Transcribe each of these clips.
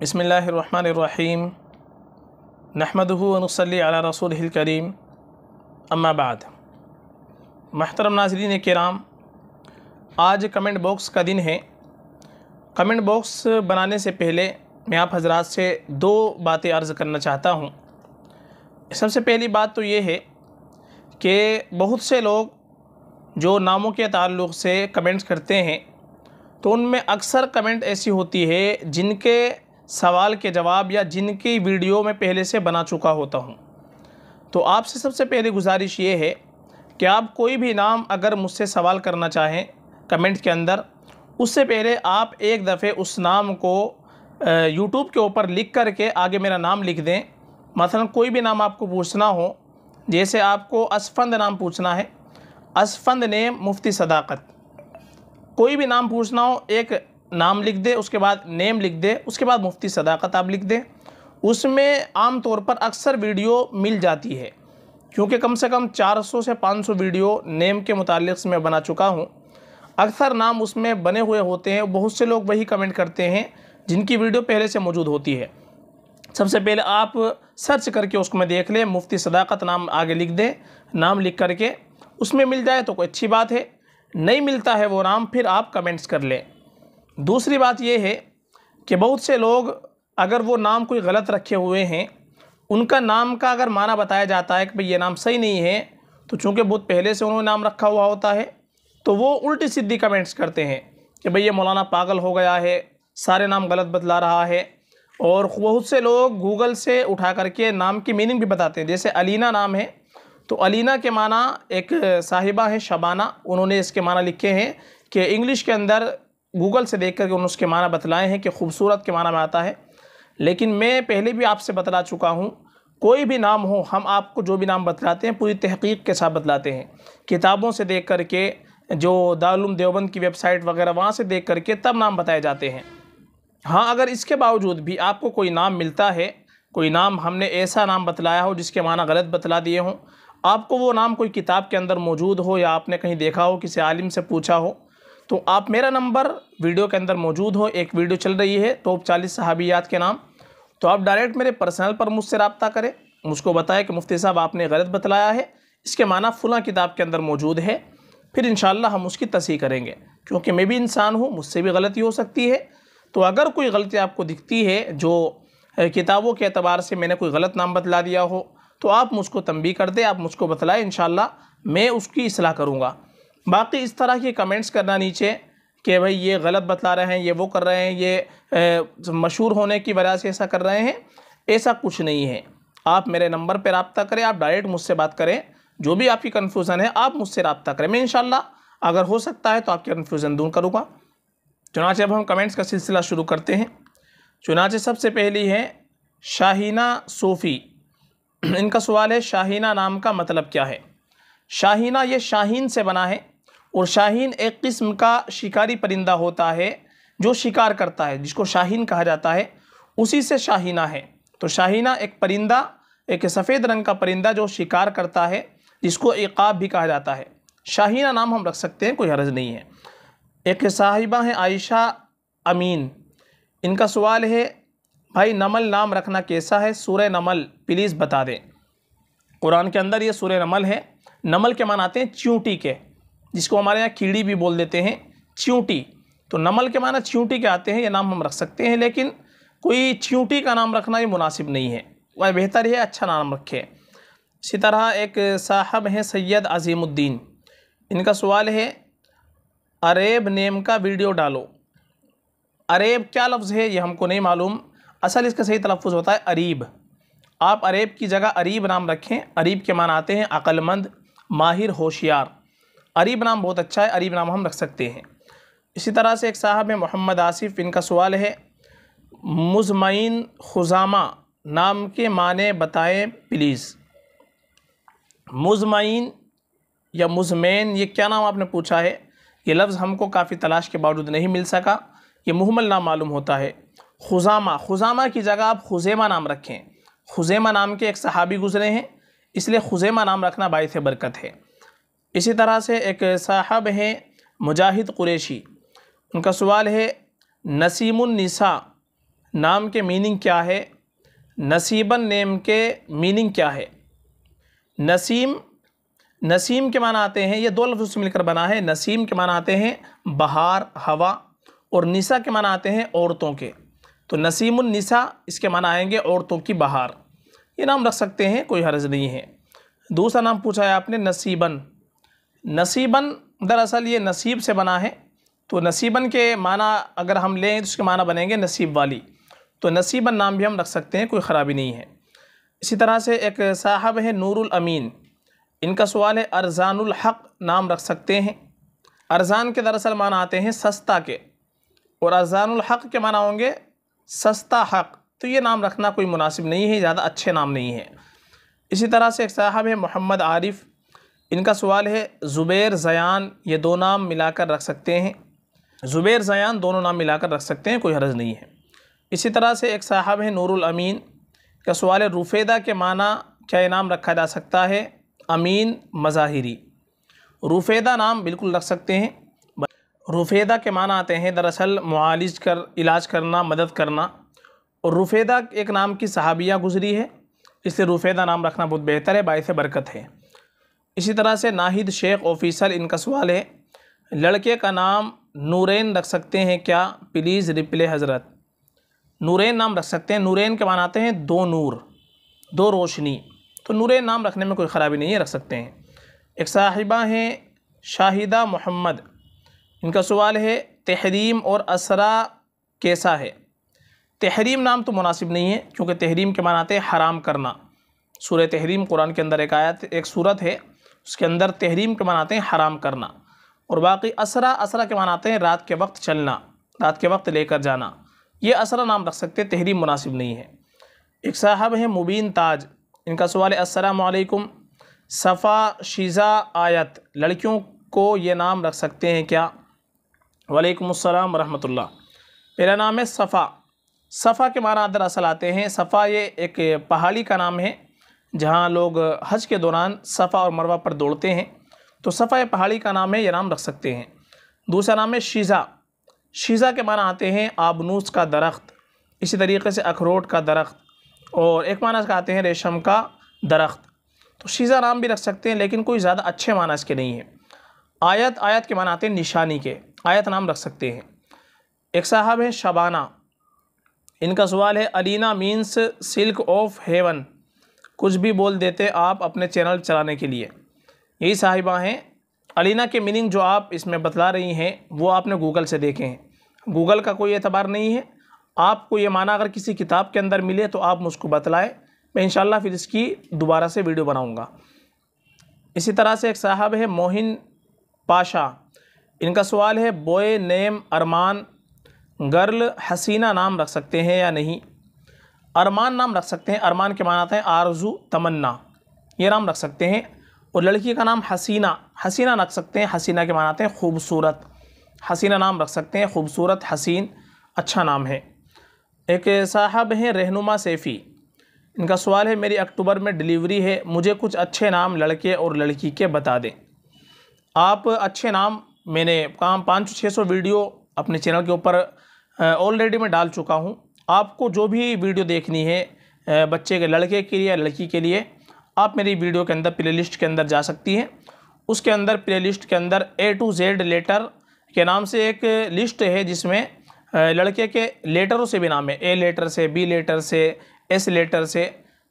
बसमीम नहमदनसली अला रसूल करीम अम्माबाद महतरम नाजरीन कराम आज कमेंट बॉक्स का दिन है। कमेंट बॉक्स बनाने से पहले मैं आप हजरात से दो बातें अर्ज़ करना चाहता हूँ। सबसे पहली बात तो ये है कि बहुत से लोग जो नामों के ताल्लुक़ से कमेंट्स करते हैं तो उनमें अक्सर कमेंट ऐसी होती है जिनके सवाल के जवाब या जिनकी वीडियो में पहले से बना चुका होता हूँ। तो आपसे सबसे पहले गुजारिश ये है कि आप कोई भी नाम अगर मुझसे सवाल करना चाहें कमेंट के अंदर, उससे पहले आप एक दफ़े उस नाम को यूट्यूब के ऊपर लिख कर के आगे मेरा नाम लिख दें। मसलन कोई भी नाम आपको पूछना हो, जैसे आपको असफंद नाम पूछना है, असफंद नेम मुफ्ती सदाकत। कोई भी नाम पूछना हो, एक नाम लिख दे, उसके बाद नेम लिख दे, उसके बाद मुफ्ती सदाकत आप लिख दें। उसमें आम तौर पर अक्सर वीडियो मिल जाती है, क्योंकि कम से कम 400 से 500 वीडियो नेम के मुतालिक से मैं बना चुका हूँ। अक्सर नाम उसमें बने हुए होते हैं, बहुत से लोग वही कमेंट करते हैं, जिनकी वीडियो पहले से मौजूद होती है। सबसे पहले आप सर्च करके उसको मैं देख लें, मुफ्ती सदाकत नाम आगे लिख दें, नाम लिख करके। उसमें मिल जाए तो कोई अच्छी बात है, नहीं मिलता है वो नाम, फिर आप कमेंट्स कर लें। दूसरी बात यह है कि बहुत से लोग अगर वो नाम कोई गलत रखे हुए हैं, उनका नाम का अगर माना बताया जाता है कि भाई ये नाम सही नहीं है तो चूँकि बहुत पहले से उन्होंने नाम रखा हुआ होता है तो वो उल्टी सीधी कमेंट्स करते हैं कि भाई ये मौलाना पागल हो गया है, सारे नाम गलत बतला रहा है। और बहुत से लोग गूगल से उठा करके नाम की मीनिंग भी बताते हैं। जैसे अलीना नाम है तो अलीना के माना एक साहिबा है शबाना, उन्होंने इसके माना लिखे हैं कि इंग्लिश के अंदर गूगल से देख करके उन्होंने उसके माना बतलाए हैं कि खूबसूरत के माना में आता है। लेकिन मैं पहले भी आपसे बतला चुका हूँ, कोई भी नाम हो, हम आपको जो भी नाम बतलाते हैं, पूरी तहकीक के साथ बतलाते हैं। किताबों से देख करके, जो दारुल देवबंद की वेबसाइट वगैरह, वहाँ से देख करके तब नाम बताए जाते हैं। हाँ अगर इसके बावजूद भी आपको कोई नाम मिलता है, कोई नाम हमने ऐसा नाम बतलाया हो जिसके माना गलत बतला दिए हों, आपको वो नाम कोई किताब के अंदर मौजूद हो या आपने कहीं देखा हो, किसी आलिम से पूछा हो तो आप मेरा नंबर वीडियो के अंदर मौजूद हो, एक वीडियो चल रही है, टॉप चालीस सहाबियात के नाम। तो आप डायरेक्ट मेरे पर्सनल पर मुझसे रबता करें, मुझको बताएँ कि मुफ्ती साहब आपने गलत बतलाया है, इसके माना फ़ुला किताब के अंदर मौजूद है, फिर इन हम उसकी तसी करेंगे। क्योंकि मैं भी इंसान हूँ, मुझसे भी गलती हो सकती है। तो अगर कोई गलती आपको दिखती है, जो किताबों के अतबार से मैंने कोई गलत नाम बतला दिया हो तो आप मुझको तंबी कर दें, आप मुझको बतलाएँ इन मैं उसकी असलाह करूँगा। बाकी इस तरह के कमेंट्स करना नीचे कि भाई ये गलत बतला रहे हैं, ये वो कर रहे हैं, ये मशहूर होने की वजह से ऐसा कर रहे हैं, ऐसा कुछ नहीं है। आप मेरे नंबर पर रबता करें, आप डायरेक्ट मुझसे बात करें, जो भी आपकी कन्फ्यूज़न है, आप मुझसे रबता करें। मैं इन अगर हो सकता है तो आपकी कन्फ्यूज़न दूर करूँगा। चुनाचे अब हम कमेंट्स का सिलसिला शुरू करते हैं। चुनाचे सबसे पहली है, शाहीना सूफ़ी। इनका सवाल है, शाहीना नाम का मतलब क्या है? शाहीना ये शाहीन से बना है और शाहीन एक किस्म का शिकारी परिंदा होता है, जो शिकार करता है, जिसको शाहीन कहा जाता है, उसी से शाहीना है। तो शाहीना एक परिंदा, एक सफ़ेद रंग का परिंदा जो शिकार करता है, जिसको एकाब भी कहा जाता है। शाहीना नाम हम रख सकते हैं, कोई हरज नहीं है। एक साहिबा हैं आयशा अमीन। इनका सवाल है, भाई नमल नाम रखना कैसा है? सूर्य नमल, प्लीज़ बता दें। कुरान के अंदर ये सूर्य नमल है। नमल के मान आते हैं च्यूटी के। जिसको हमारे यहाँ कीड़ी भी बोल देते हैं, च्यूटी। तो नमल के माना च्यूटी के आते हैं, ये नाम हम रख सकते हैं, लेकिन कोई च्यूटी का नाम रखना ये मुनासिब नहीं है। वह बेहतर है अच्छा नाम रखे। इसी तरह एक साहब हैं सैयद अजीमुद्दीन। इनका सवाल है, अरेब नेम का वीडियो डालो। अरेब क्या लफ्ज़ है, ये हमको नहीं मालूम। असल इसका सही तलफ़ होता है अरीब। आप अरेब की जगह अरीब नाम रखें। अरीब के मान आते हैं, अक्लमंद, माहिर, होशियार। अरीब नाम बहुत अच्छा है, अरीब नाम हम रख सकते हैं। इसी तरह से एक साहब है, मोहम्मद आसिफ, इनका सवाल है मुजमैन खुजामा नाम के माने बताएँ प्लीज़ मुजमैन या मुजमैन, ये क्या नाम आपने पूछा है? ये लफ्ज़ हमको काफ़ी तलाश के बावजूद नहीं मिल सका, ये मुहमल नाम मालूम होता है। खुजामा खुजामा की जगह आप खुजेमा नाम रखें। खुजेमा नाम के एक सहाबी गुज़रे हैं, इसलिए खुजेमा नाम रखना बायस बरकत है। इसी तरह से एक साहब हैं मुजाहिद कुरेशी। उनका सवाल है नसीमुलनिसा नाम के मीनिंग क्या है? नसीबन नेम के मीनिंग क्या है? नसीम नसीम के माना आते हैं, ये दो लफ्ज़ से मिलकर बना है। नसीम के माना आते हैं बहार, हवा, और निसा के माना आते हैं औरतों के। तो नसीमुन्निसा इसके माना आएँगे औरतों की बहार। ये नाम रख सकते हैं, कोई हर्ज नहीं है। दूसरा नाम पूछा है आपने, नसीबन। नसीबन दरअसल ये नसीब से बना है। तो नसीबन के माना अगर हम लें तो उसके माना बनेंगे नसीब वाली। तो नसीबन नाम भी हम रख सकते हैं, कोई ख़राबी नहीं है। इसी तरह से एक साहब है नूरुल अमीन। इनका सवाल है, अरजानुल हक़ नाम रख सकते हैं। अरजान के दरअसल माना आते हैं सस्ता के। और अरजानुल हक़ के माना होंगे सस्ता हक़। तो ये नाम रखना कोई मुनासिब नहीं है, ज़्यादा अच्छे नाम नहीं है। इसी तरह से एक साहब है मोहम्मद आरिफ। इनका सवाल है, ज़ुबैर, ज़यान, ये दो नाम मिलाकर रख सकते हैं। ज़ुबैर, ज़यान दोनों नाम मिलाकर रख सकते हैं, कोई हरज नहीं है। इसी तरह से एक साहब है, नूरुल अमीन। का सवाल है, रुफेदा के माना क्या इनाम रखा जा सकता है? अमीन मज़ाहिरी। रुफेदा नाम बिल्कुल रख सकते हैं। रुफेदा के माना आते हैं, दरअसल मुआलिज कर, इलाज करना, मदद करना। और रुफेदा एक नाम की सहाबिया गुजरी है, इसलिए रुफेदा नाम रखना बहुत बेहतर है, बायस बरकत है। इसी तरह से नाहिद शेख ऑफिसर, इनका सवाल है, लड़के का नाम नूरेन रख सकते हैं क्या? प्लीज़ रिप्ले हज़रत। नूरेन नाम रख सकते हैं। नूरेन के मानाते हैं दो नूर, दो रोशनी। तो नूरेन नाम रखने में कोई ख़राबी नहीं है, रख सकते हैं। एक साहिबा हैं, शाहिदा मोहम्मद। इनका सवाल है, तहरीम और असरा कैसा है? तहरीम नाम तो मुनासिब नहीं है, क्योंकि तहरीम के मानाते हैं हराम करना। सूर्य तहरीम कुरान के अंदर एक आयत, एक सूरत है उसके अंदर तहरीम के मनाते हैं हराम करना और बाकी असरा असरा के मनाते हैं रात के वक्त चलना, रात के वक्त लेकर जाना। ये असरा नाम रख सकते तहरीम मुनासिब नहीं है। एक साहब हैं, मुबीन ताज, इनका सवाल है असलकुम सफ़ा, शीज़ा, आयत, लड़कियों को ये नाम रख सकते हैं क्या? वालेकुम अस्सलाम रहमतुल्लाह पहला नाम है सफ़ा। सफ़ा के माना दरअसल आते हैं। सफ़ा ये एक पहाड़ी का नाम है। जहाँ लोग हज के दौरान सफ़ा और मरवा पर दौड़ते हैं तो सफ़ा पहाड़ी का नाम है, ये नाम रख सकते हैं। दूसरा नाम है शीज़ा। शीज़ा के माना आते हैं आबनूस का दरख्त। इसी तरीके से अखरोट का दरख्त और एक माना इसका आते हैं रेशम का दरख्त। तो शीज़ा नाम भी रख सकते हैं, लेकिन कोई ज़्यादा अच्छे माना इसके नहीं है। आयत आयत के माना आते हैं निशानी के। आयत नाम रख सकते हैं। एक साहब हैं शबाना। इनका सवाल है, Alina means silk of heaven. कुछ भी बोल देते आप अपने चैनल चलाने के लिए। यही साहिबा हैं। अलीना के मीनिंग जो आप इसमें बतला रही हैं, वो आपने गूगल से देखे हैं। गूगल का कोई एतबार नहीं है। आपको ये माना अगर किसी किताब के अंदर मिले तो आप मुझको बतलाएँ। मैं इंशाल्लाह फिर इसकी दोबारा से वीडियो बनाऊँगा। इसी तरह से एक साहब है, मोहिन पाशा। इनका सवाल है boy name Arman girl Haseena नाम रख सकते हैं या नहीं? अरमान नाम रख सकते हैं। अरमान के मानाते हैं आरज़ू, तमन्ना। ये नाम रख सकते हैं। और लड़की का नाम हसीना। हसीना रख सकते हैं। हसीना के मानाते हैं खूबसूरत। हसीना नाम रख सकते हैं। खूबसूरत, हसीन अच्छा नाम है। एक साहब हैं रहनुमा सैफ़ी। इनका सवाल है, मेरी अक्टूबर में डिलीवरी है। मुझे कुछ अच्छे नाम लड़के और लड़की के बता दें। आप अच्छे नाम, मैंने काम पाँच छः सौ वीडियो अपने चैनल के ऊपर ऑलरेडी मैं डाल चुका हूँ। आपको जो भी वीडियो देखनी है बच्चे के, लड़के के लिए या लड़की के लिए, आप मेरी वीडियो के अंदर प्लेलिस्ट के अंदर जा सकती हैं। उसके अंदर प्लेलिस्ट के अंदर ए टू जेड लेटर के नाम से एक लिस्ट है जिसमें लड़के के लेटरों से भी नाम है। ए लेटर से बी लेटर से एस लेटर से,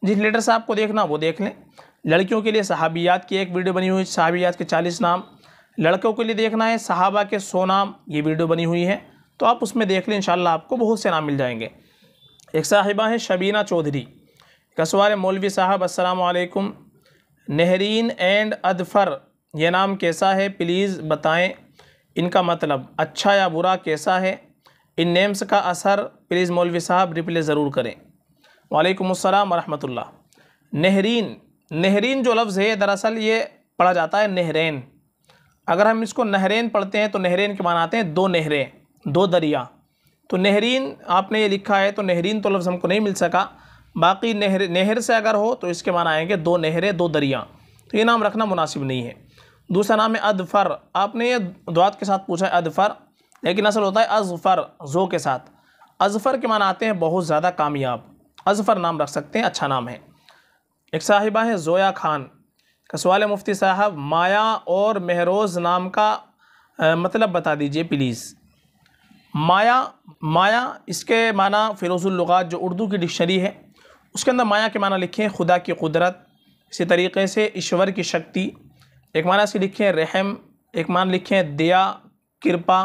जिस लेटर से आपको देखना वो देख लें। लड़कियों के लिए सहाबियात की एक वीडियो बनी हुई सहाबियात के चालीस नाम। लड़कों के लिए देखना है, सहाबा के सौ नाम, ये वीडियो बनी हुई है। तो आप उसमें देख लें, इंशाल्लाह आपको बहुत से नाम मिल जाएँगे। एक साहिबा हैं, शबीना चौधरी। का सवाल मौलवी साहब, अस्सलाम नहरीन एंड अदफर, ये नाम कैसा है? प्लीज़ बताएँ इनका मतलब। अच्छा या बुरा कैसा है? इन नेम्स का असर प्लीज़ मौलवी साहब रिप्ले ज़रूर करें। वालेकुम अस्सलाम वरहमतुल्लाह। नहरीन नहरीन जो लफ्ज़ है, दरअसल ये पढ़ा जाता है नहरेन। अगर हम इसको नहरेन पढ़ते हैं तो नहरेन के मान आते हैं दो नहरें, दो दरिया। तो नहरीन आपने ये लिखा है तो नहरीन तो लफ्ज़ हमको नहीं मिल सका। बाकी नहर नहर से अगर हो तो इसके माना आएँगे दो नहरें दो दरिया। तो ये नाम रखना मुनासिब नहीं है। दूसरा नाम है अदफर आपने ये दुआत के साथ पूछा है अदफर लेकिन असल होता है अजफर जो के साथ। अजफ़र के माना आते हैं बहुत ज़्यादा कामयाब। अजफ़र नाम रख सकते हैं अच्छा नाम है। एक साहिबा है जोया खान। का सवाल मुफ्ती साहब माया और महरोज़ नाम का आ, मतलब बता दीजिए प्लीज़। माया माया इसके माना फ़िरोज़ुल्लुगात जो उर्दू की डिक्शनरी है, उसके अंदर माया के माना लिखे हैं खुदा की कुदरत, इसी तरीके से ईश्वर की शक्ति, एक माना इसकी लिखे हैं रहम, एक मान लिखे हैं दया, कृपा,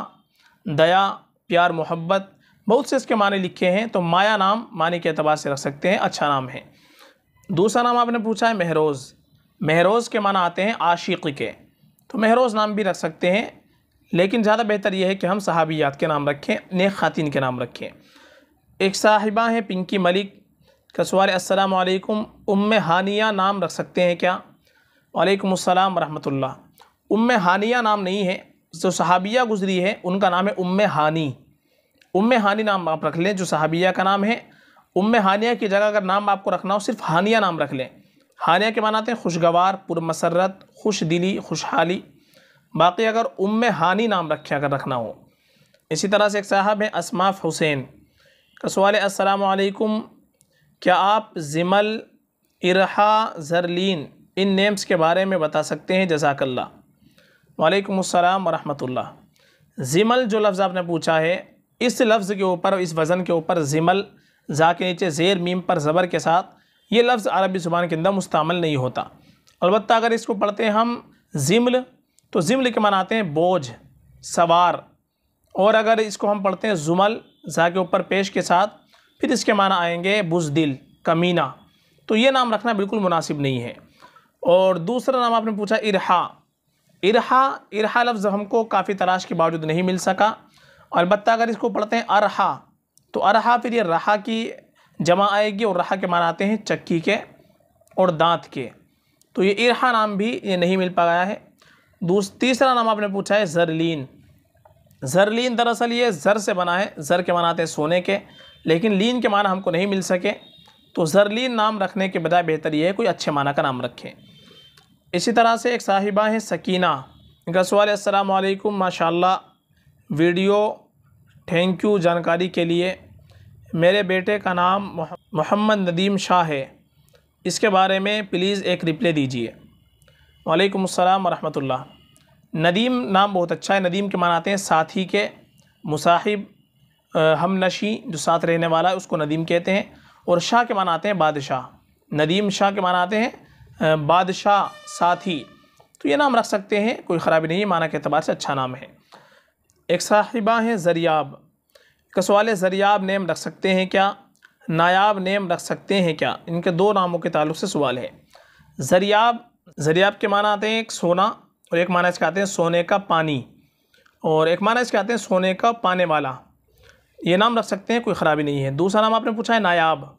दया, प्यार, मोहब्बत, बहुत से इसके माने लिखे हैं तो माया नाम माने के अतबार से रख सकते हैं अच्छा नाम है। दूसरा नाम आपने पूछा है, महरोज़। महरोज़ के माना आते हैं आशिक के तो महरोज़ नाम भी रख सकते हैं लेकिन ज़्यादा बेहतर यह है कि हम सहाबियात के नाम रखें, नेक खातिन के नाम रखें। एक साहिबा हैं, पिंकी मलिक का सवाल उम्म हानिया नाम रख सकते हैं क्या? वालेकुम रहमतुल्लाह उम्म हानिया नाम नहीं है, जो सहाबिया गुजरी है, उनका नाम है उम्म हानी। उम्म हानी नाम आप रख लें, जो सहाबिया का नाम है। उम्म हानिया की जगह अगर नाम आपको रखना हो, सिर्फ़ हानिया नाम रख लें। हानिया के मानाते हैं खुशगवार, पुरमसरत खुश दिली खुशहाली। बाकी अगर उम्म हानी नाम रखे, अगर रखना हो। इसी तरह से एक साहब हैं असमाफ़ हुसैन। का सवाल असलकुम क्या आप ज़िमल, इरहा, ज़रलिन, इन नेम्स के बारे में बता सकते हैं? जजाकल्ला वालेकुम अस्सलाम वरहमतुल्लाह। ज़िमल जो लफ्ज़ आपने पूछा है, इस लफ्ज़ के ऊपर, इस वज़न के ऊपर ज़िमल जा के नीचे ज़ेर, मीम पर ज़बर के साथ, ये लफ्ज़ अरबी ज़ुबान के अंदर मुस्तमल नहीं होता। अलबत्त अगर इसको पढ़ते हैं हम, ज़िमल तो ज़िमल के मनाते हैं बोझ, सवार। और अगर इसको हम पढ़ते हैं जुमल जा के ऊपर पेश के साथ, फिर इसके माना आएँगे बुजदिल, कमीना। तो ये नाम रखना बिल्कुल मुनासिब नहीं है। और दूसरा नाम आपने पूछा इरहा। इरहा इरहा लफ्ज़ हमको काफ़ी तलाश के बावजूद नहीं मिल सका। अलबत् अगर इसको पढ़ते हैं अरहा तो अरहा फिर ये रहा की जमा आएगी और रहा के माना आते हैं चक्की के और दांत के। तो ये इरहा नाम भी ये नहीं मिल पाया है। तीसरा नाम आपने पूछा है, जरलीन। जरलीन दरअसल ये ज़र से बना है, ज़र के मानाते हैं सोने के, लेकिन लीन के माना हमको नहीं मिल सके। तो ज़रलीन नाम रखने के बजाय बेहतर ये है, कोई अच्छे माना का नाम रखें। इसी तरह से एक साहिबा है, सकीना। इनका सवाल असलकुम माशा वीडियो, थैंक यू जानकारी के लिए। मेरे बेटे का नाम मोहम्मद नदीम शाह है। इसके बारे में प्लीज़ एक रिप्ले दीजिए। वालेकुम अस्सलाम रहमतुल्लाह नदीम नाम बहुत अच्छा है। नदीम के मानाते हैं साथी के मुसाहिब हम नशी जो साथ रहने वाला है, उसको नदीम कहते हैं। और शाह के मानाते हैं बादशाह। नदीम शाह के मानाते हैं बादशाह साथी। तो ये नाम रख सकते हैं, कोई ख़राबी नहीं है, माना के अतबार से अच्छा नाम है। एक साहिबा हैं ज़रियाब। का सवाल ज़रियाब नेम रख सकते हैं क्या? नायाब नेम रख सकते हैं क्या? इनके दो नामों के ताल्लुक से सवाल है। ज़रियाब ज़रियाब के माना आते हैं एक सोना और एक माना इसके आते हैं सोने का पानी, और एक माना इसके आते हैं सोने का पाने वाला। ये नाम रख सकते हैं, कोई ख़राबी नहीं है। दूसरा नाम आपने पूछा है, नायाब।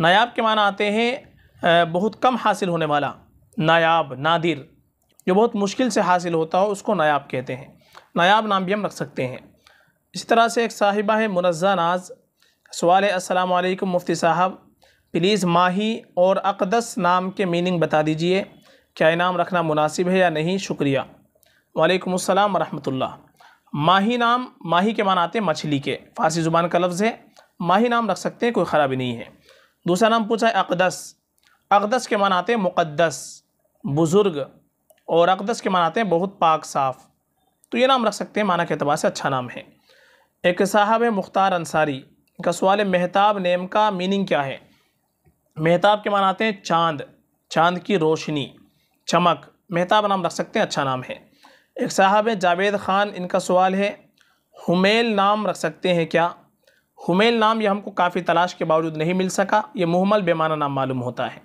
नायाब के माना आते हैं बहुत कम हासिल होने वाला। नायाब, नादिर। जो बहुत मुश्किल से हासिल होता हो, उसको नायाब कहते हैं। नायाब नाम भी हम रख सकते हैं। इसी तरह से एक साहिबा है मुनज़ा नाज। सवाल है मुफ्ती साहब। प्लीज़ माही और अकदस नाम के मीनिंग बता दीजिए। क्या इनाम रखना मुनासिब है या नहीं? शुक्रिया। वालेकुम अस्सलाम रहमतुल्लाह माही नाम, माही के मान आते हैं मछली के। फ़ारसी ज़ुबान का लफ्ज़ है, माही नाम रख सकते हैं, कोई ख़राबी नहीं है। दूसरा नाम पूछा है अकदस। अकदस के मान आते हैं मुक़द्दस, बुज़ुर्ग, और अकदस के मान आते हैं बहुत पाक, साफ़। तो ये नाम रख सकते हैं, माना के अतबार से अच्छा नाम है। एक साहब है मुख्तार अंसारी का सवाल है, मेहताब नेम का मीनिंग क्या है? मेहताब के मान आते हैं चाँद चाँद की रोशनी। चमक, मेहताब नाम रख सकते हैं अच्छा नाम है। एक साहब है, जावेद ख़ान, इनका सवाल है, हुमेल नाम रख सकते हैं क्या? हुमेल नाम ये हमको काफ़ी तलाश के बावजूद नहीं मिल सका, ये मुहमल बेमाना नाम मालूम होता है।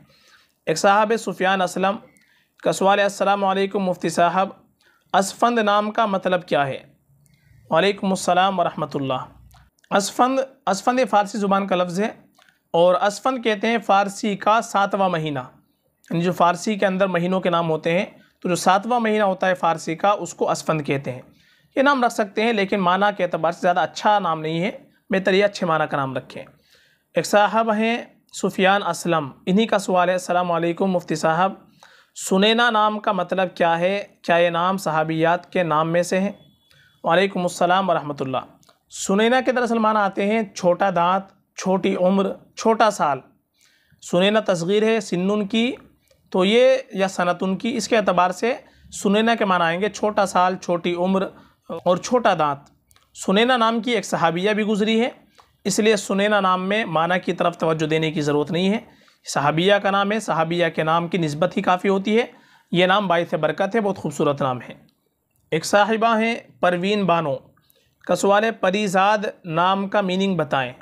एक साहब है, सुफियान असलम का सवाल है मुफ्ती साहब, असफंद नाम का मतलब क्या है? वालेकुम अस्सलाम वरहमतुल्लाह। असफंद असफंद फ़ारसी ज़ुबान का लफ्ज़ है, और असफंद कहते हैं, फ़ारसी का सातवां महीना। जो फ़ारसी के अंदर महीनों के नाम होते हैं तो जो सातवां महीना होता है फ़ारसी का, उसको असफंद कहते हैं। ये नाम रख सकते हैं, लेकिन माना के अतबार से ज़्यादा अच्छा नाम नहीं है बेहतर ये अच्छे माना का नाम रखें। एक साहब हैं, सुफियान असलम। इन्हीं का सवाल है अल्लाम मुफ्ती साहब। सुनैना नाम का मतलब क्या है? क्या ये नाम सहाबियात के नाम में से है? वालेकुम अस्सलाम वरहमतुल्लाह। सुनैना के दरअसल माना आते हैं, छोटा दांत, छोटी उम्र, छोटा साल। सुनैना तस्गीर है, सिन्नुन की तो ये या सनतुन की इसके अतबार से सुनैना के माना आएँगे, छोटा साल, छोटी उम्र और छोटा दांत। सुनैना नाम की एक सहाबिया भी गुजरी है, इसलिए सुनैना नाम में माना की तरफ़ तवज्जो देने की ज़रूरत नहीं है। सहाबिया का नाम है, सहाबिया के नाम की नस्बत ही काफ़ी होती है। ये नाम बाईस बरकत है, बहुत खूबसूरत नाम है। एक साहिबा हैं, परवीन बानो। का सवाल है परिजाद नाम का मीनिंग बताएँ।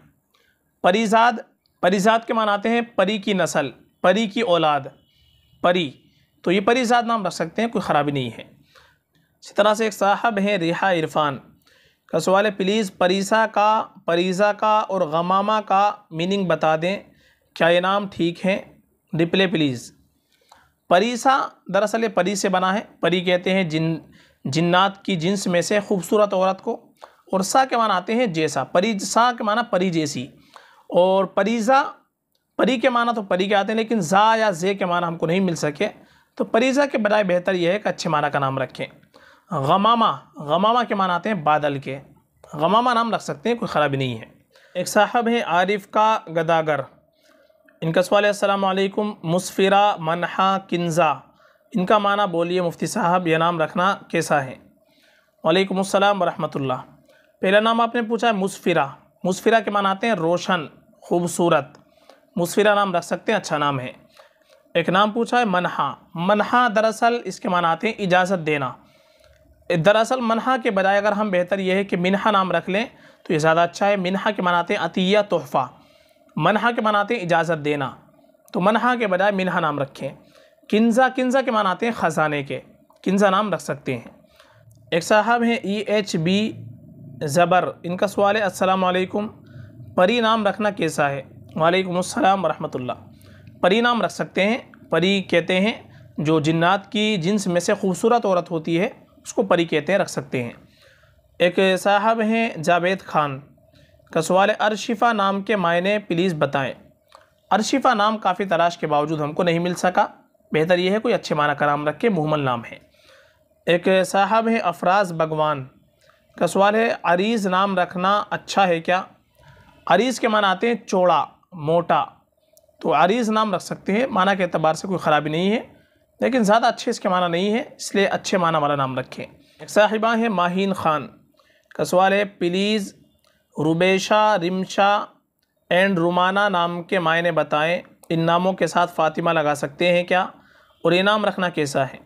परिजाद परिजाद के मानाते हैं, परी की नस्ल, परी की औलाद। परी। तो ये परिजाद नाम रख सकते हैं, कोई ख़राबी नहीं है। इसी तरह से एक साहब हैं रिहा इरफान। का सवाल है प्लीज़ परीसा का परीज़ा का और गमामा का मीनिंग बता दें। क्या ये नाम ठीक है? रिप्ले प्लीज़ परीसा दरअसल परी से बना है। परी कहते हैं जिन, जिन्नात की जिन्स में से खूबसूरत औरत को। और सा के माना आते हैं जैसा। परी, सा के माना परी जैसी। और परीज़ा परी के माना तो परी के आते हैं, लेकिन ज़ा या जे के माना हमको नहीं मिल सके। तो परीज़ा के बजाय बेहतर यह है कि अच्छे माना का नाम रखें। गमामा गमामा के माना आते हैं बादल के। गमामा नाम रख सकते हैं, कोई ख़राबी नहीं है। एक साहब है आरिफ का गदागर। इनका सवाल असलकुम मुसफ़िरा, मनहा, किन्ज़ा। इनका माना, बोलिए मुफ्ती साहब यह नाम रखना कैसा है? वालेकुम अस्सलाम वरहमतुल्लाह। पहला नाम आपने पूछा है, मुसफ़िरा। मुसफ़िरा के माना आते हैं रोशन, खूबसूरत। मुसफ़िरा नाम रख सकते हैं अच्छा नाम है। एक नाम पूछा है, मनहा। मनहा दरअसल इसके माना आते हैं इजाज़त देना। दरअसल मनहा के बजाय अगर हम बेहतर यह है कि मिनहा नाम रख लें तो ये ज़्यादा अच्छा है। मिनहा के मनाते हैं अतिया तोहफ़ा। मनहा के मनाते हैं इजाज़त देना। तो मनहा के बजाय मिनहा नाम रखें। किन्ज़ा किन्ज़ा के मनाते हैं ख़जाने के। किन्ज़ा नाम रख सकते हैं। एक साहब हैं, ई एच बी ज़बर। इनका सवाल है असलकुम परी नाम रखना कैसा है? वालेकुम अस्सलाम परी नाम रख सकते हैं, परी कहते हैं, जो जिन्नात की जिन्स में से खूबसूरत औरत होती है, उसको परी कहते हैं, रख सकते हैं। एक साहब हैं जावेद ख़ान, का सवाल अरशिफ़ा नाम के मायने प्लीज़ बताएँ। अरशिफ़ा नाम काफ़ी तलाश के बावजूद हमको नहीं मिल सका। बेहतर यह है, कोई अच्छे माना का नाम रख मुहमल नाम है। एक साहब है अफराज भगवान का सवाल है, अरीज़ नाम रखना अच्छा है क्या? अरीज़ के माना आते हैं चौड़ा। मोटा। तो आरीज़ नाम रख सकते हैं, माना के अतबार से कोई ख़राबी नहीं है, लेकिन ज़्यादा अच्छे इसके माना नहीं है, इसलिए अच्छे माना वाला नाम रखें। साहिबा है माहीन ख़ान। का सवाल है, प्लीज़ रुबेशा, रिमशा एंड रुमाना नाम के मायने बताएँ, इन नामों के साथ फ़ातिमा लगा सकते हैं क्या? और ये नाम रखना कैसा है?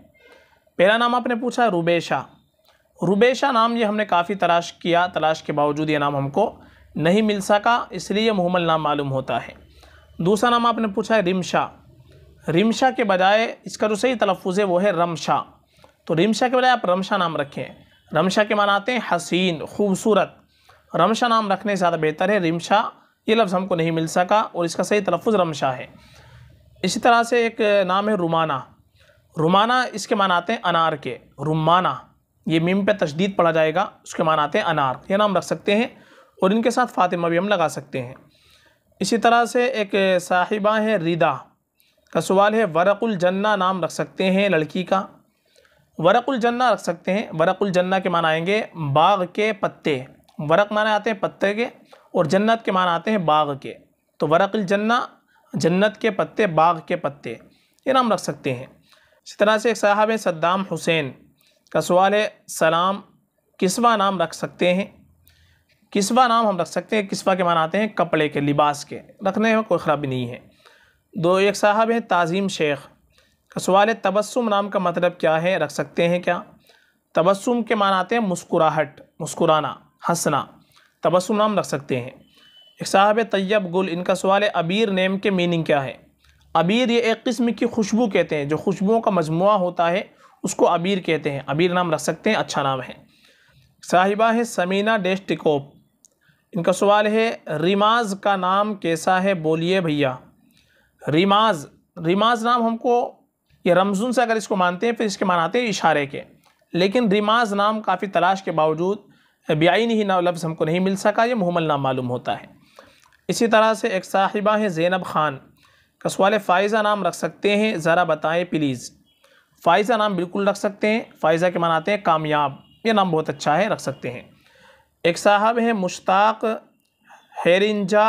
पहला नाम आपने पूछा, रुबेशा। रुबेशा नाम ये हमने काफ़ी तलाश किया, तलाश के बावजूद ये नाम हमको नहीं मिल सका, इसलिए मुहम्मल नाम मालूम होता है। दूसरा नाम आपने पूछा है, रिमशा। रिमशा के बजाय इसका जो सही तलफ़ है, वो है रमशा। तो रिमशा के बजाय आप रमशा नाम रखें। रमशा के माना आते हैं हसीन, खूबसूरत। रमशा नाम रखने से ज़्यादा बेहतर है रिमशा। ये लफ्ज़ हमको नहीं मिल सका और इसका सही तलफ़ रमशा है। इसी तरह से एक नाम है रुमाना। रुमाना इसके माना आते हैं अनार के। रुमाना। ये मीम पे तशदीद पढ़ा जाएगा, उसके माना आते हैं अनार। ये नाम रख सकते हैं। और इनके साथ फ़ातिमा भी हम लगा सकते हैं। इसी तरह से एक साहिबा है रिदा। का सवाल है, वरकुल जन्ना नाम रख सकते हैं लड़की का? वरकुल जन्ना रख सकते हैं। वरकुल जन्ना के मान आएँगे बाग के पत्ते। वरक माने आते हैं पत्ते के और जन्नत के मान आते हैं बाग के। तो वरकुल जन्ना, जन्नत के पत्ते, बाग के पत्ते, ये नाम रख सकते हैं। इसी तरह से एक साहब है सद्दाम हुसैन। का सवाल है, सलाम किसवा नाम रख सकते हैं? किसवा नाम हम रख सकते हैं, किसवा के मान आते हैं कपड़े के, लिबास के। रखने में कोई ख़राबी नहीं है। दो, एक साहब हैं, ताज़ीम शेख। का सवाल है, तबस्सुम नाम का मतलब क्या है? रख सकते हैं क्या? तबस्सुम के मान आते हैं मुस्कुराहट, मुस्कुराना, हंसना। तबस्सुम नाम रख सकते हैं। एक साहब है, तैयब गुल। इनका सवाल है, अबीर नेम के मीनिंग क्या है? अबीर ये एक किस्म की खुशबू कहते हैं, जो खुशबुओं का मजमु होता है, उसको अबीर कहते हैं। अबीर नाम रख सकते हैं अच्छा नाम है। साहिबा है, समीना डेश टिकोप इनका सवाल है, रिमाज का नाम कैसा है? बोलिए भैया। रिमाज रिमाज नाम हमको, ये रमजुन से अगर इसको मानते हैं, फिर इसके मानाते हैं इशारे के। लेकिन रिमाज नाम काफ़ी तलाश के बावजूद ब्याई ही ना लफ्ज़ हमको नहीं मिल सका, ये मुहमल नाम मालूम होता है। इसी तरह से एक साहिबा है, ज़ैनब ख़ान। का सवाल है, फ़ायज़ा नाम रख सकते हैं? ज़रा बताएँ, प्लीज़। फ़ायज़ा नाम बिल्कुल रख सकते हैं, फ़ायज़ा के मानाते हैं, कामयाब। ये नाम बहुत अच्छा है, रख सकते हैं। एक साहब हैं, मुश्ताक हैरिंजा।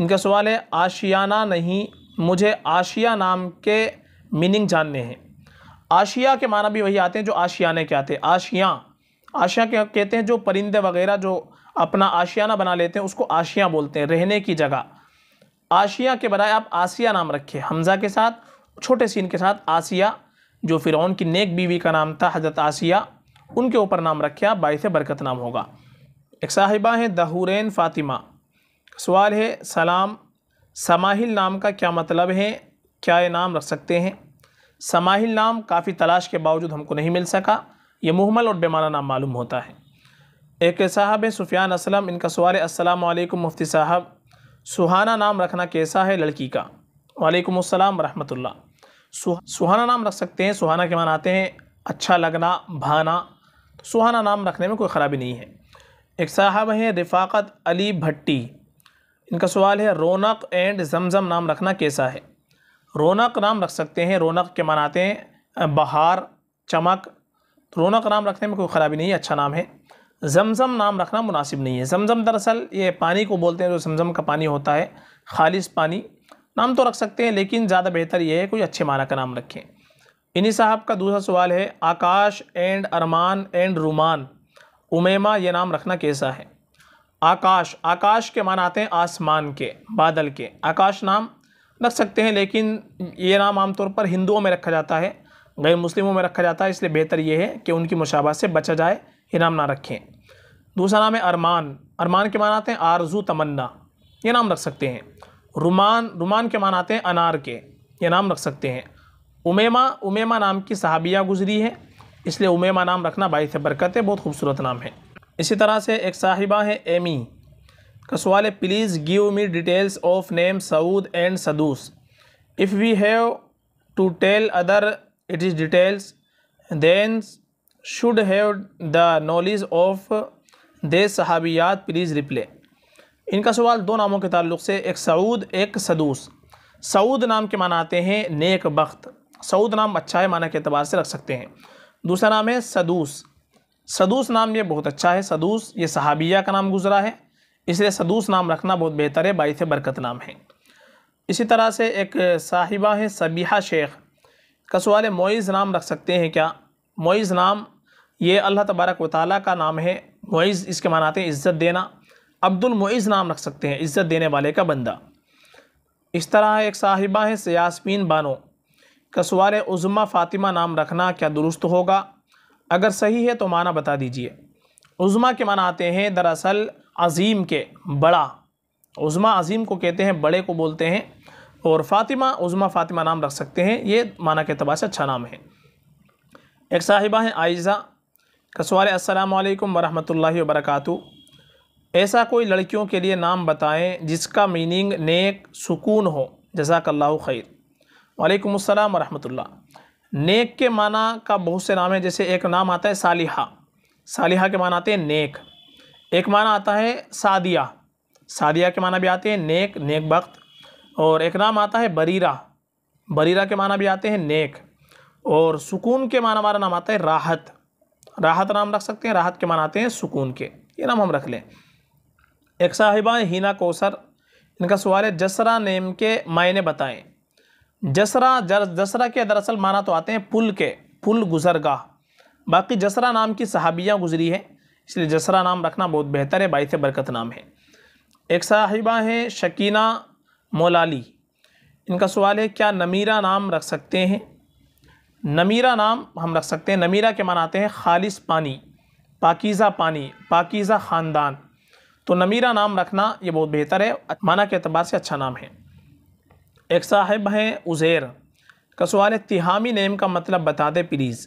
इनका सवाल है, आशियाना नहीं, मुझे आशिया नाम के मीनिंग जानने हैं। आशिया के माना भी वही आते हैं, जो आशियाने के आते हैं। आशिया आशिया के कहते हैं, जो परिंदे वगैरह जो अपना आशियाना बना लेते हैं, उसको आशिया बोलते हैं, रहने की जगह। आशिया के बजाय आप आसिया नाम रखें हमज़ा के साथ, छोटे सीन के साथ, आसिया, जो फ़िरौन की नेक बीवी का नाम था, हज़रत आसिया, उनके ऊपर नाम रखे आप बाईस बरकत नाम होगा। एक साहिबा हैं दहूरैन फ़ातिमा। सवाल है, सलाम, समाहिल नाम का क्या मतलब है? क्या ये नाम रख सकते हैं? समाहिल नाम काफ़ी तलाश के बावजूद हमको नहीं मिल सका। ये मुहमल और बेमाना नाम मालूम होता है। एक साहब है सुफियान असलम। इनका सवाल है वालेकुम मुफ्ती साहब। सुहाना नाम रखना कैसा है लड़की का? वालेकुम अस्सलाम रहमतुल्लाह सुहाना नाम रख सकते हैं। सुहाना के मान आते हैं अच्छा लगना भाना तो सुहाना नाम रखने में कोई ख़राबी नहीं है। एक साहब हैं, रिफ़ाकत अली भट्टी। इनका सवाल है, रौनक एंड जमज़म नाम रखना कैसा है? रौनक नाम रख सकते हैं, रौनक के मनाते हैं, बहार, चमक। तो रौनक नाम रखने में कोई ख़राबी नहीं है अच्छा नाम है। जमज़म नाम रखना मुनासिब नहीं है। जमज़म दरअसल ये पानी को बोलते हैं, जो जमज़म का पानी होता है, खालिश पानी। नाम तो रख सकते हैं, लेकिन ज़्यादा बेहतर ये है, कोई अच्छे माना का नाम रखें। इन्हीं साहब का दूसरा सवाल है, आकाश एंड अरमान एंड रुमान। उमेमा, ये नाम रखना कैसा है? आकाश आकाश के मान आते हैं आसमान के, बादल के। आकाश नाम रख सकते हैं, लेकिन ये नाम आमतौर पर हिंदुओं में रखा जाता है गैर मुस्लिमों में रखा जाता है, इसलिए बेहतर ये है कि उनकी मुशाबा से बचा जाए, ये नाम ना रखें। दूसरा नाम है अरमान। अरमान के मान आते हैं आरज़ू तमन्ना, ये नाम रख सकते हैं। रुमान रुमान के मान आते हैं अनार के, ये नाम रख सकते हैं। उमेमा उमेमा नाम की सहाबिया गुजरी है इसलिए उमेमा नाम रखना बाईस बरकत है बहुत खूबसूरत नाम है। इसी तरह से एक साहिबा है, एमी। का सवाल है please give me details of name Saud and Sadus if we have to tell other it is details then should have the knowledge of the सहाबियात please reply इनका सवाल दो नामों के ताल्लुक से, एक सऊद एक सदूस सऊद नाम के माना आते हैं, नेक बख्त। सऊद नाम अच्छा है, माना के अतबार से रख सकते हैं। दूसरा नाम है सदूस। सदूस नाम ये बहुत अच्छा है। सदूस ये सहाबिया का नाम गुजरा है। इसलिए सदूस नाम रखना बहुत बेहतर है। बाईस बरकत नाम है। इसी तरह से एक साहिबा है, सबीहा शेख। का सवाल मोइज़ नाम रख सकते हैं क्या? मोइज़ नाम, ये अल्लाह तबारक व का नाम है। मोइज़ इसके मानाते हैं इज़्ज़त देना। अब्दुल मोइज़ नाम रख सकते हैं, इज़्ज़त देने वाले का बंदा। इस तरह एक साहिबा है सयासमीन बानो। का सवाल उज़मा फ़ातिमा नाम रखना क्या दुरुस्त होगा? अगर सही है तो माना बता दीजिए। उज़मा के माना आते हैं, दरअसल अज़ीम के बड़ा। उज़मा अज़ीम को कहते हैं, बड़े को बोलते हैं, और फ़ातिमा, उज़मा फ़ातिमा नाम रख सकते हैं, ये माना के अतबार से अच्छा नाम है। एक साहिबा हैं, आयज़ा का सवाल अस्सलाम वालेकुम वरहमतुल्लाहि वबरकातुहू। ऐसा कोई लड़कियों के लिए नाम बताएँ जिसका मीनिंग नेक, सुकून हो। जजाकल्ला खैर। वालेकुम अस्सलाम वरहमतुल्लाह। नेक के माना का बहुत से नाम है, जैसे एक नाम आता है सालिहा। सालिहा के माना आते हैं नेक। एक माना आता है सादिया। सादिया के माना भी आते हैं नेक नेक वक्त और एक नाम आता है बरीरा। बरीरा के माना भी आते हैं नेक। और सुकून के माना हमारा नाम आता है राहत। राहत नाम रख सकते हैं, राहत के माना आते हैं सुकून के। ये नाम हम रख लें। एक साहिबा हीना कौसर। इनका सवाल है, जसरा नेम के मायने बताएँ। जसरा, जर, जसरा के दरअसल माना तो आते हैं पुल के, पुल गुजरगाह। बाकी जसरा नाम की सहाबियाँ गुजरी है, इसलिए जसरा नाम रखना बहुत बेहतर है बाईस बरकत नाम है। एक साहिबा है शकीना मोलाली। इनका सवाल है, क्या नमीरा नाम रख सकते हैं? नमीरा नाम हम रख सकते हैं। नमीरा के मानाते हैं खालिस पानी, पाकिज़ा पानी, पाकिज़ा ख़ानदान। तो नमीरा नाम रखना ये बहुत बेहतर है, माना के अतबार से अच्छा नाम है। एक साहब हैं उज़ैर। का सवाल है, तिहामी नेम का मतलब बता दे प्लीज़।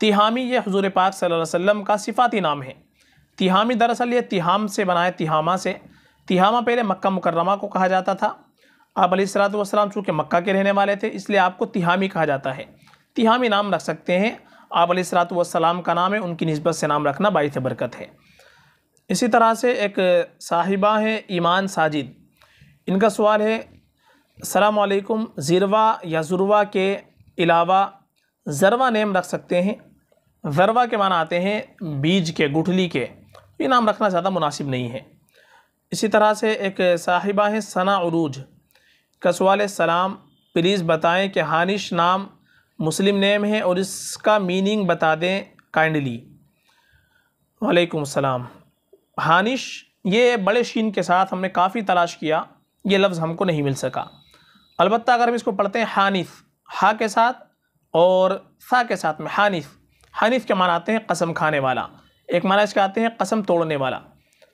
तिहामी ये हजूर पाक सल्लल्लाहु अलैहि वसल्लम का सिफाती नाम है। तिहामी दरअसल ये तिहाम से बनाए, तिहामा से। तिहामा पहले मक्का मुकर्रमा को कहा जाता था। आप वसलाम चूँकि मक्का के रहने वाले थे, इसलिए आपको तिहामी कहा जाता है। तिहामी नाम रख सकते हैं। आप वसलाम का नाम है, उनकी नस्बत से नाम रखना बाईस बरकत है। इसी तरह से एक साहिबा है, ईमान साजिद। इनका सवाल है अलकुम ज़िरवा या ज़ुरवा के अलावा ज़रवा नेम रख सकते हैं। ज़रवा के माना आते हैं बीज के, गुठली के। ये नाम रखना ज़्यादा मुनासिब नहीं है। इसी तरह से एक साहिबा है, सना उरूज। का सवाल सलाम, प्लीज़ बताएँ कि हानिश नाम मुस्लिम नेम है और इसका मीनिंग बता दें काइंडली। वालेकुम सलाम। हानिश, ये बड़े शीन के साथ हमने काफ़ी तलाश किया, ये लफ्ज़ हमको नहीं मिल सका। अलबत्त अगर हम इसको पढ़ते हैं हानिफ, हा के साथ और सा के साथ में हानिफ। हानिफ के माना आते हैं कसम खाने वाला। एक माना इसके आते हैं कसम तोड़ने वाला।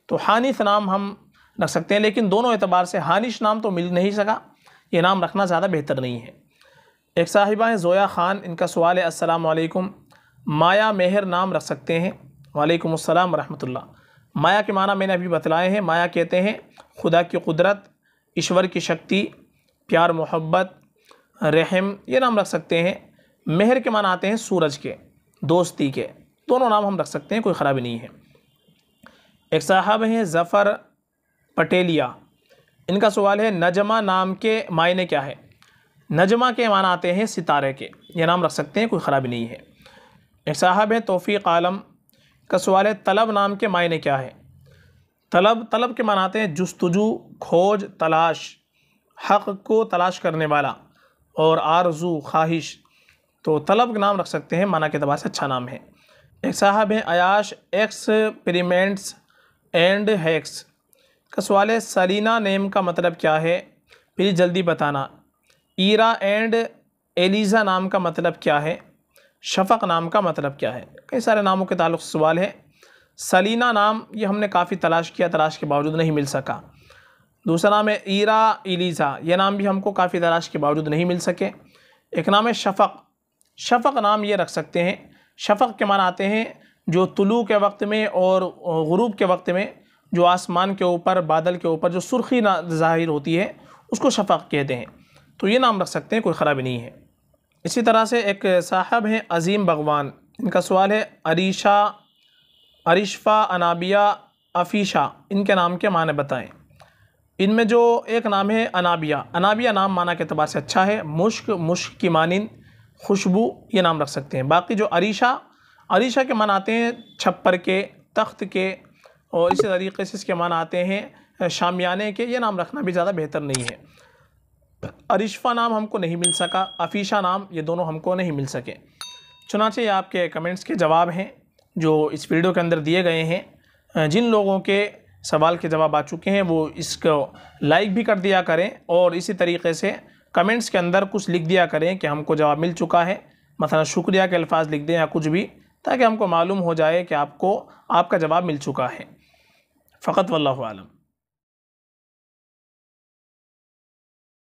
तो हानिफ नाम हम रख सकते हैं, लेकिन दोनों एतबार से हानिश नाम तो मिल नहीं सका। ये नाम रखना ज़्यादा बेहतर नहीं है। एक साहिबा हैं ज़ोया ख़ान, इनका सवाल है, अस्सलाम वालेकुम। माया मेहर नाम रख सकते हैं। वालेकुम अस्सलाम रहमतुल्लाह माया के माना मैंने अभी बतलाए हैं। माया कहते हैं, खुदा की कुदरत, ईश्वर की शक्ति प्यार, मोहब्बत, रहम, ये नाम रख सकते हैं। मेहर के मान आते हैं सूरज के, दोस्ती के। दोनों नाम हम रख सकते हैं, कोई ख़राबी नहीं है। एक साहब हैं ज़फ़र पटेलिया। इनका सवाल है, नजमा नाम के मायने क्या है? नजमा के मान आते हैं सितारे के। ये नाम रख सकते हैं, कोई ख़राबी नहीं है। एक साहब है तोफ़ी आलम। का सवाल है, तलब नाम के मायने क्या है? तलब तलब के मानाते हैं जस्तजू, खोज, तलाश। हक़ को तलाश करने वाला और आरज़ू, ख्वाहिश तो तलब नाम रख सकते हैं। माना के अतबार से अच्छा नाम है। एक साहब है, अयाश एक्सपेरिमेंट्स एंड हैक्स। का सवाल है सलीना नेम का मतलब क्या है? प्लीज़ जल्दी बताना। ईरा एंड एलिज़ा नाम का मतलब क्या है? शफ़क़ नाम का मतलब क्या है? कई सारे नामों के ताल्लुक़ सवाल है। सलीना नाम ये हमने काफ़ी तलाश किया, तलाश के बावजूद नहीं मिल सका। दूसरा नाम है ईरा इलीज़ा। ये नाम भी हमको काफ़ी तलाश के बावजूद नहीं मिल सके। एक नाम है शफ़क़। शफ़क़ नाम ये रख सकते हैं। शफ़क़ के मान आते हैं जो तुलू के वक्त में और गुरूब के वक्त में जो आसमान के ऊपर, बादल के ऊपर जो सुर्खी ज़ाहिर होती है, उसको शफ़क़ कहते हैं। तो ये नाम रख सकते हैं, कोई ख़राबी नहीं है। इसी तरह से एक साहब हैं अज़ीम भगवान इनका सवाल है अरीशा, अरिशफ़ा अनाबिया अफ़ीशा। इनके नाम के माने बताएँ। इनमें जो एक नाम है अनाबिया। अनाबिया नाम माना के अतबार से अच्छा है। मुश्क मुश्क की मानंद खुशबू, ये नाम रख सकते हैं। बाकी जो अरीशा अरीशा के मान आते हैं छप्पर के, तख्त के, और इसी तरीके से इसके मान आते हैं शामियाने के, ये नाम रखना भी ज़्यादा बेहतर नहीं है। अरिशफ़ा नाम हमको नहीं मिल सका, अफ़ीशा नाम, ये दोनों हमको नहीं मिल सके। चुनाचे आपके कमेंट्स के जवाब हैं, जो इस वीडियो के अंदर दिए गए हैं। जिन लोगों के सवाल के जवाब आ चुके हैं, वो इसको लाइक भी कर दिया करें और इसी तरीके से कमेंट्स के अंदर कुछ लिख दिया करें कि हमको जवाब मिल चुका है। मतलब शुक्रिया के अल्फाज लिख दें या कुछ भी, ताकि हमको मालूम हो जाए कि आपको, आपका जवाब मिल चुका है। फ़कत वल्लम